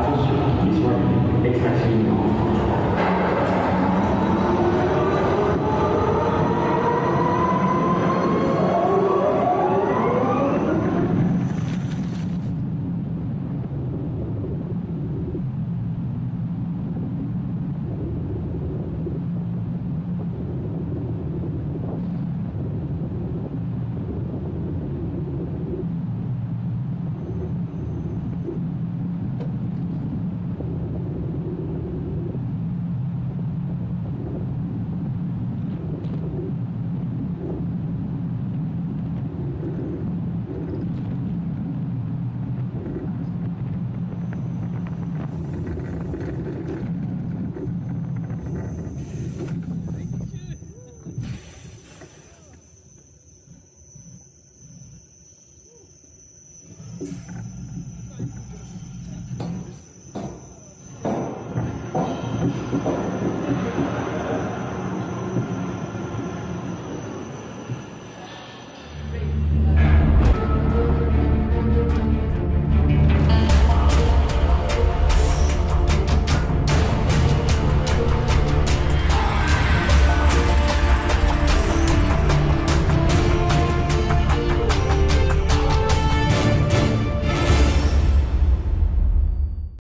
attention, this one, extra signal.